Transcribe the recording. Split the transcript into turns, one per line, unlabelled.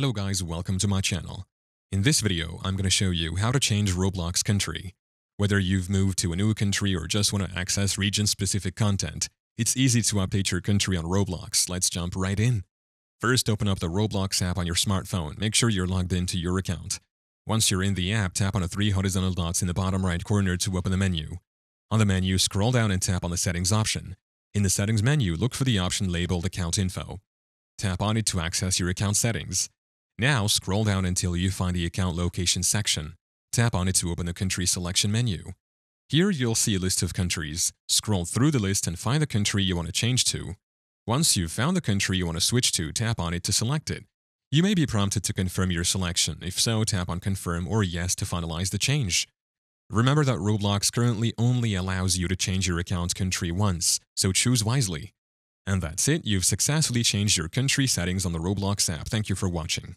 Hello guys, welcome to my channel. In this video, I'm going to show you how to change Roblox country. Whether you've moved to a new country or just want to access region-specific content, it's easy to update your country on Roblox. Let's jump right in. First, open up the Roblox app on your smartphone. Make sure you're logged into your account. Once you're in the app, tap on the three horizontal dots in the bottom right corner to open the menu. On the menu, scroll down and tap on the Settings option. In the Settings menu, look for the option labeled Account Info. Tap on it to access your account settings. Now scroll down until you find the account location section. Tap on it to open the country selection menu. Here you'll see a list of countries. Scroll through the list and find the country you want to change to. Once you've found the country you want to switch to, tap on it to select it. You may be prompted to confirm your selection. If so, tap on Confirm or Yes to finalize the change. Remember that Roblox currently only allows you to change your account country once, so choose wisely. And that's it, you've successfully changed your country settings on the Roblox app. Thank you for watching.